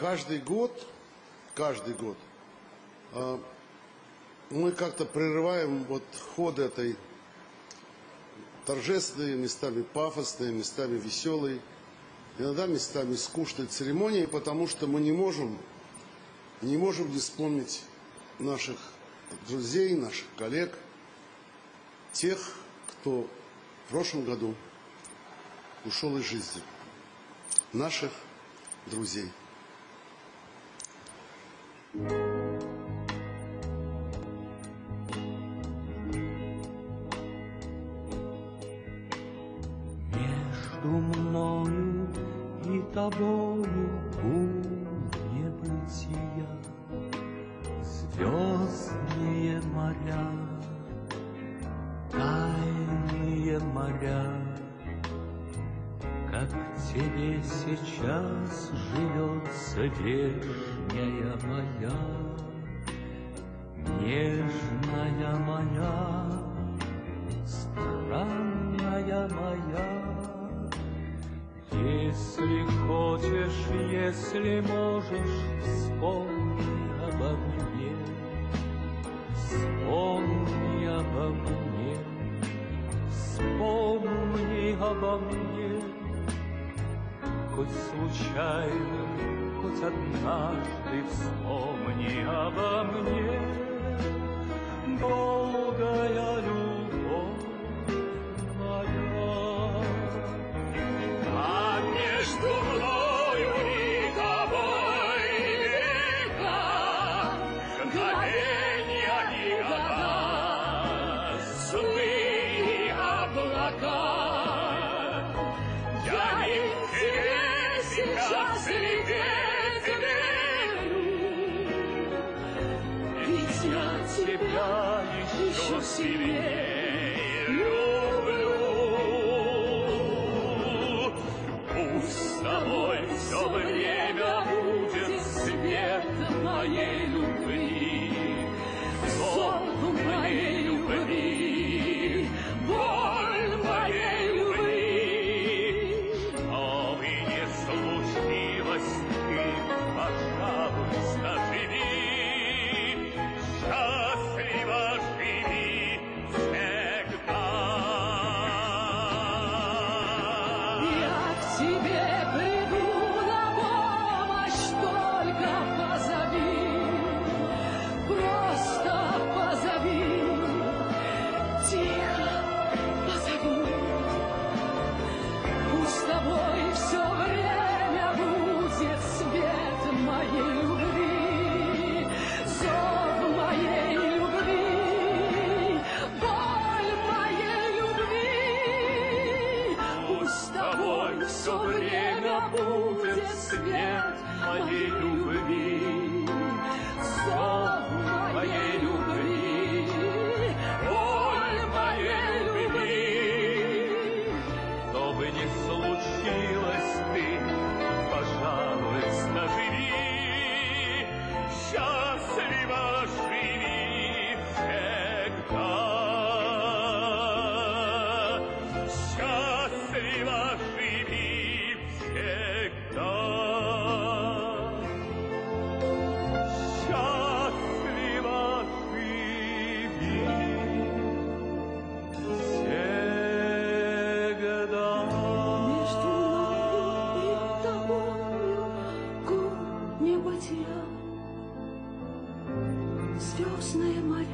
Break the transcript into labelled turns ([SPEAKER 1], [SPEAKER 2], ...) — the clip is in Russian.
[SPEAKER 1] каждый год, каждый год э, мы как-то прерываем вот ход этой торжественной, местами пафосной, местами веселой, иногда местами скучной церемонии, потому что мы не можем, не можем не вспомнить наших друзей, наших коллег, тех, кто в прошлом году ушел из жизни, наших друзей.
[SPEAKER 2] Между мною и тобою гул небытия, Звездные моря, тайные моря, Как тебе сейчас живется вешняя моя, Нежная моя, странная моя. Если хочешь, если можешь, вспомни обо мне, вспомни обо мне, вспомни обо мне, хоть случайно, хоть однажды вспомни обо мне, долгая любовь
[SPEAKER 3] тебя еще сильнее люблю. Будет свет моей любви, зов моей любви, боль моей любви. Что бы ни случилось, ты, пожалуйста, живи, Счастливо
[SPEAKER 4] Звездные моря,